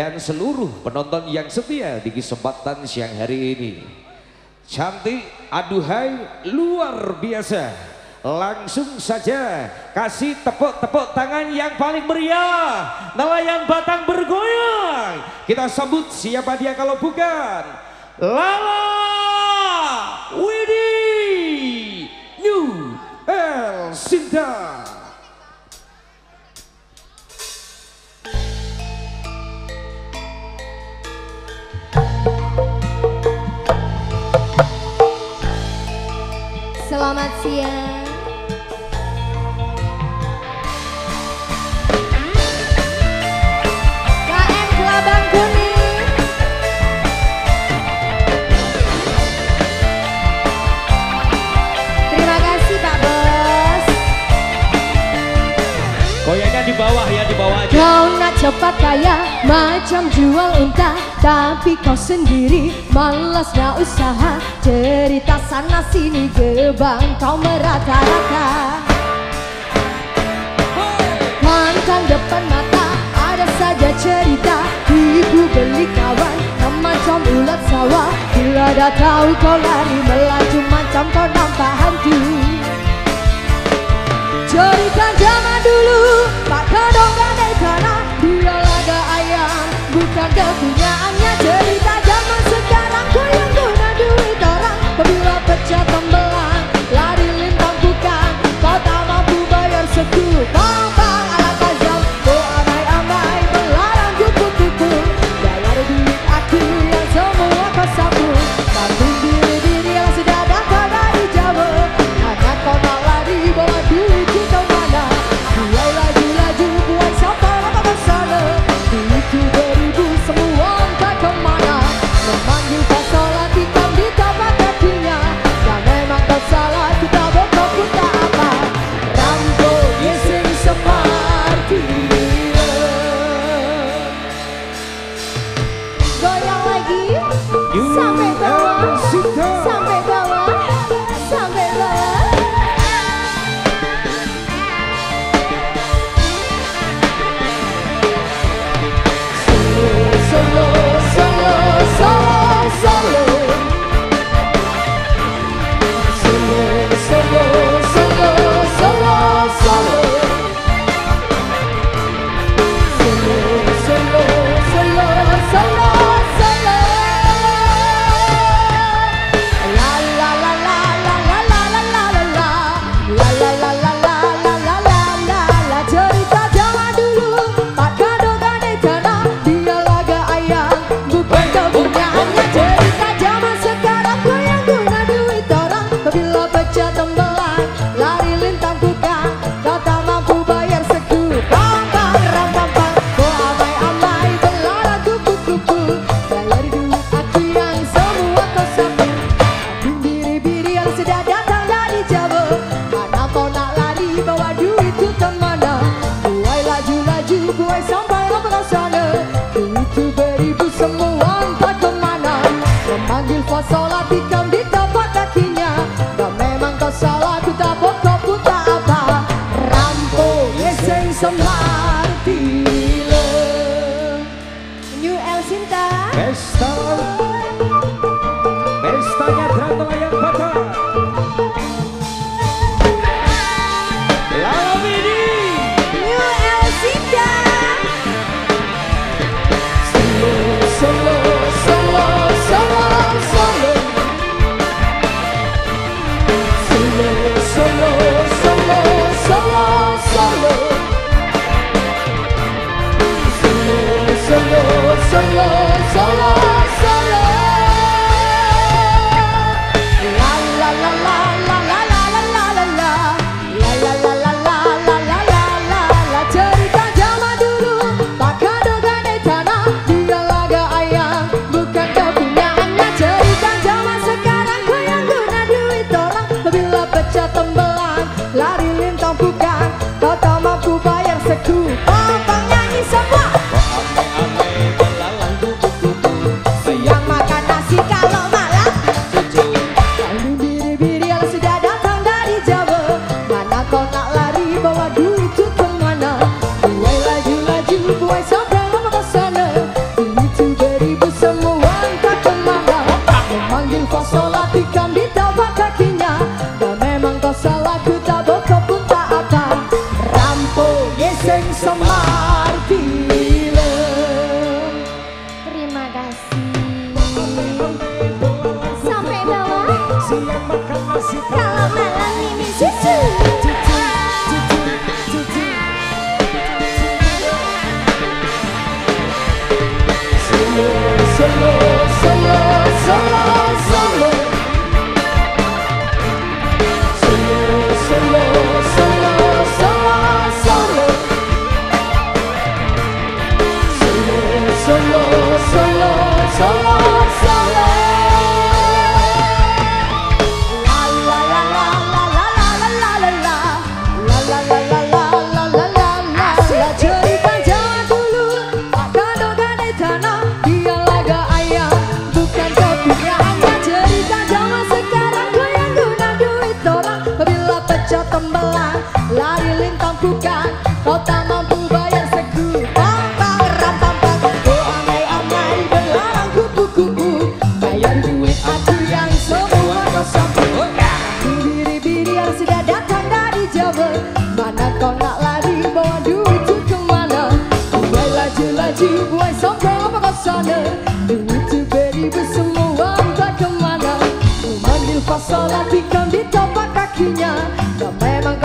dan seluruh penonton yang setia di kesempatan siang hari ini. Cantik, aduhai, luar biasa. Langsung saja kasih tepuk-tepuk tangan yang paling meriah. Nelayan Batang bergoyang. Kita sebut siapa dia kalau bukan Lala Widi New Helsinki. cepat kaya macam jual unta. Tapi kau sendiri malas gak usaha. Cerita sana sini gebang kau merata-rata. Pantang depan mata ada saja cerita. Ibu beli kawan macam ulat sawah. Bila dah tahu kau lari melaju macam kau nampak hantu. Cerita zaman dulu tak dong. stuck kau salah di tempat kakinya. Dan memang kau salah ku tak pokok pun tak apa. Rampo yeseng semarti New El Sinta. solo, solo, solo. Lari lintang bukan kota